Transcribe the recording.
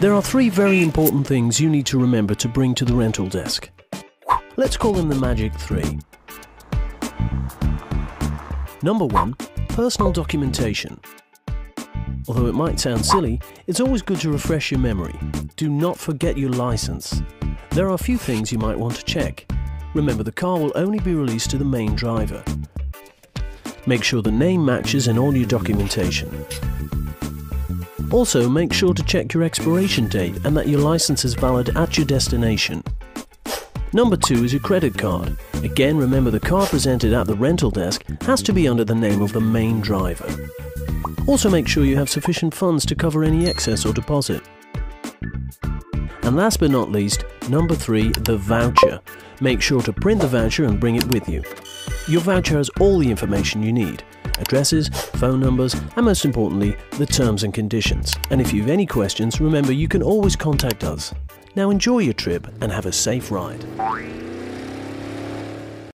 There are three very important things you need to remember to bring to the rental desk. Let's call them the magic three. Number one, personal documentation. Although it might sound silly, it's always good to refresh your memory. Do not forget your license. There are a few things you might want to check. Remember the car will only be released to the main driver. Make sure the name matches in all your documentation. Also, make sure to check your expiration date and that your license is valid at your destination. Number two is your credit card. Again, remember the card presented at the rental desk has to be under the name of the main driver. Also make sure you have sufficient funds to cover any excess or deposit. And last but not least, number three, the voucher. Make sure to print the voucher and bring it with you. Your voucher has all the information you need addresses, phone numbers, and most importantly, the terms and conditions. And if you have any questions, remember you can always contact us. Now enjoy your trip and have a safe ride.